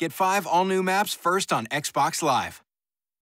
Get five all new maps first on Xbox Live.